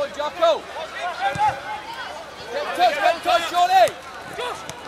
On, Jocko. Get in touch, get in touch, Johnny. Josh!